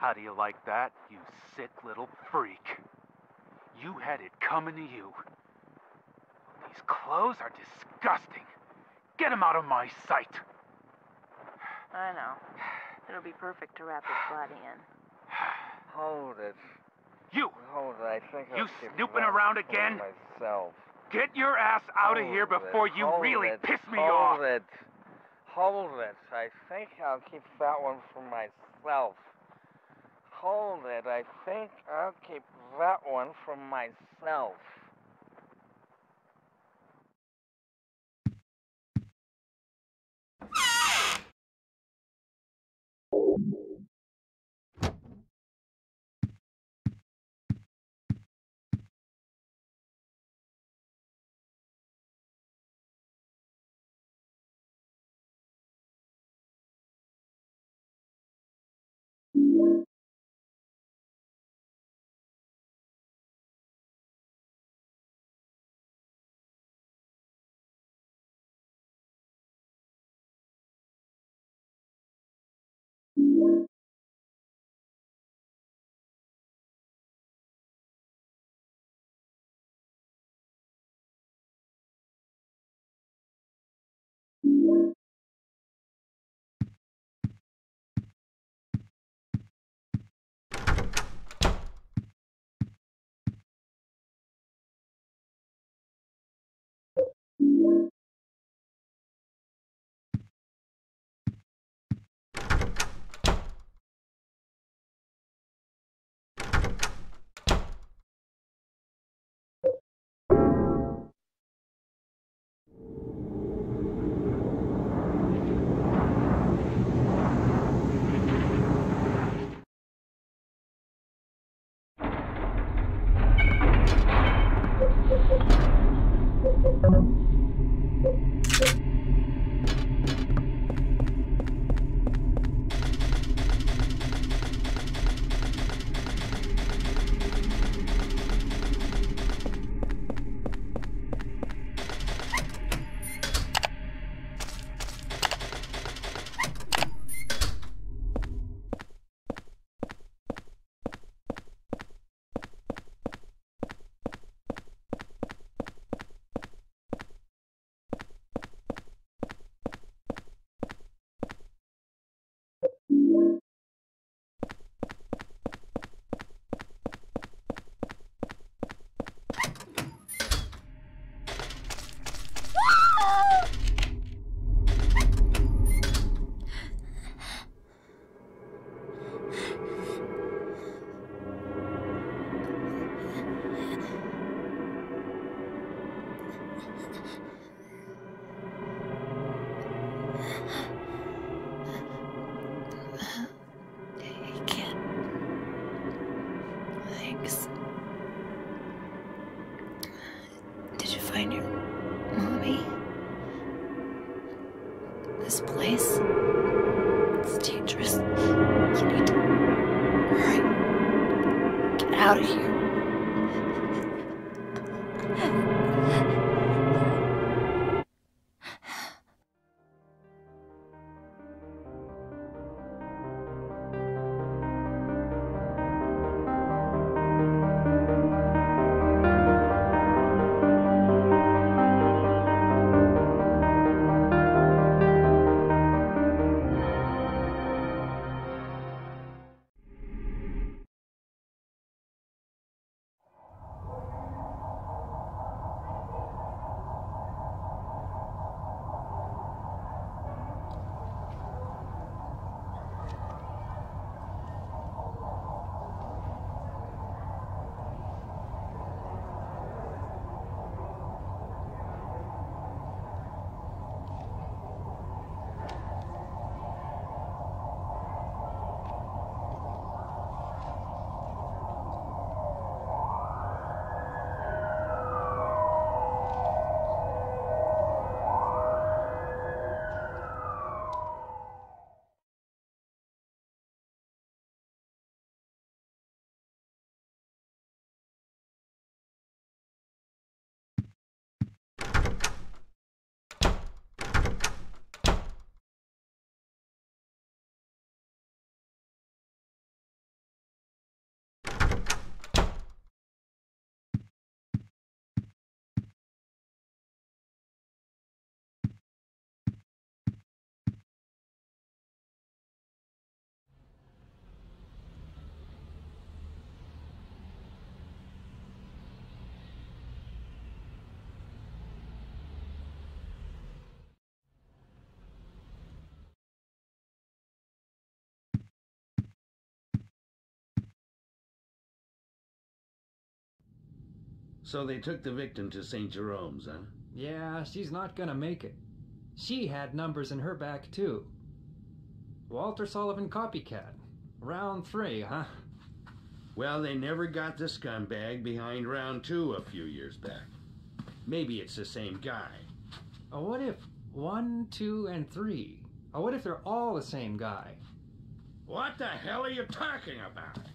How do you like that, you sick little freak? You had it coming to you. These clothes are disgusting. Get them out of my sight. I know. It'll be perfect to wrap his body in. Hold it. You, Hold it. I think You I'll keep snooping that around for again? Myself. get your ass out of here before it, you hold really it, piss me hold off. Hold it. Hold it. I think I'll keep that one for myself. Hold it. I think I'll keep that one for myself. This place? It's dangerous. You need to. Hurry. Get out of here. So they took the victim to St. Jerome's, huh? Yeah, she's not gonna make it. She had numbers in her back, too. Walter Sullivan copycat. Round three, huh? Well, they never got the scumbag behind round two a few years back. Maybe it's the same guy. Uh, what if one, two, and three? Or what if they're all the same guy? What the hell are you talking about?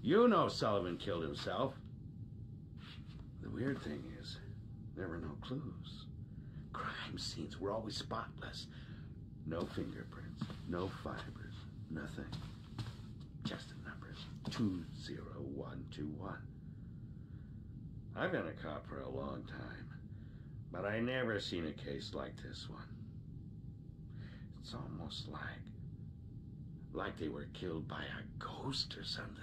You know Sullivan killed himself. The weird thing is, there were no clues. Crime scenes were always spotless. No fingerprints, no fibers, nothing. Just the numbers 20121. I've been a cop for a long time, but I never seen a case like this one. It's almost like like they were killed by a ghost or something.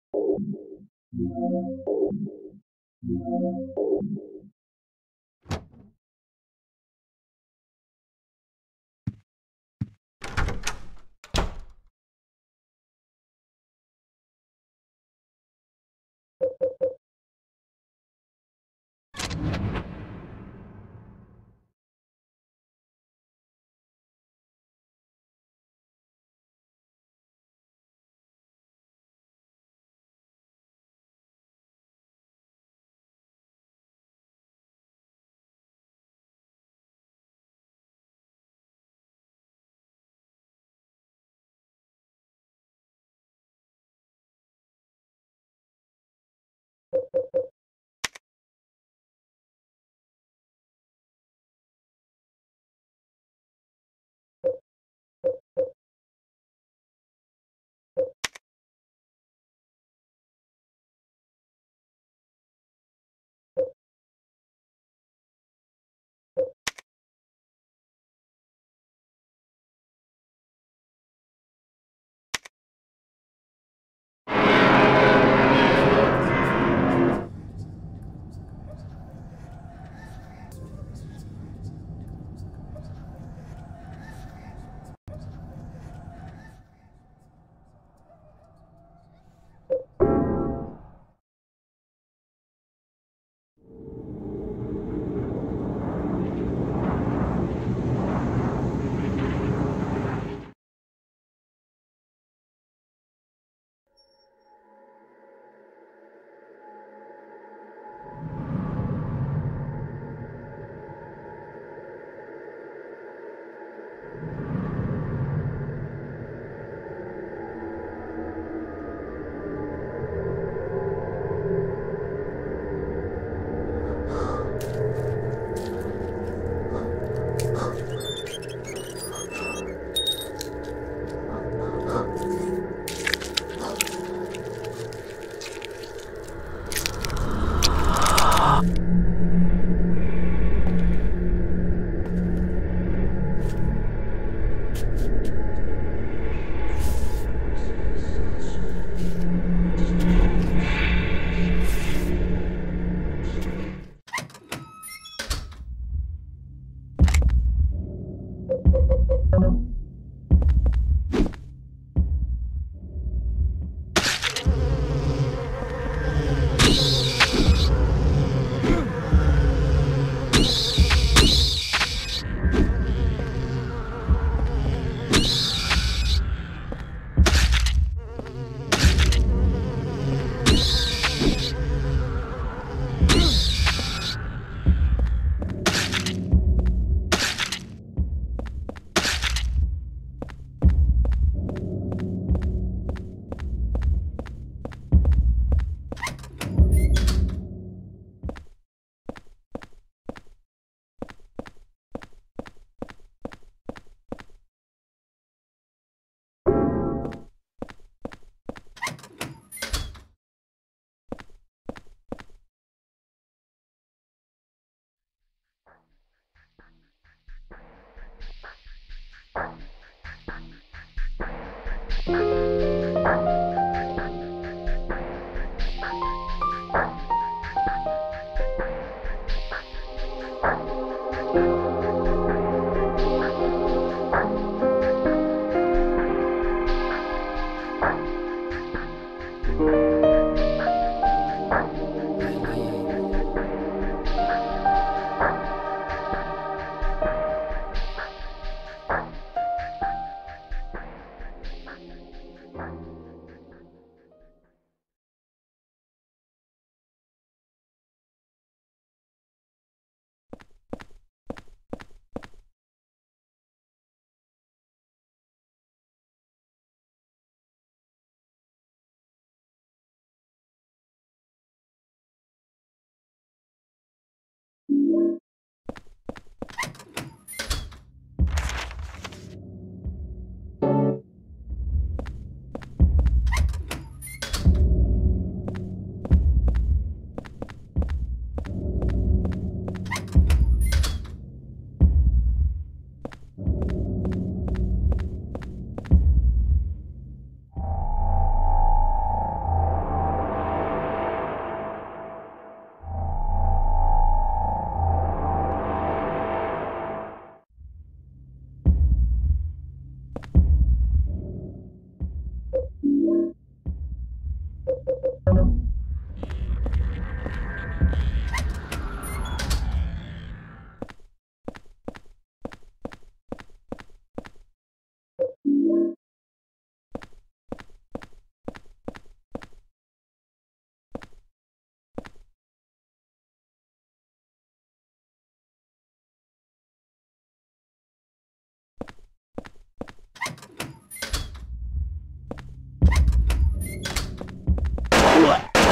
Thank you.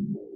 you.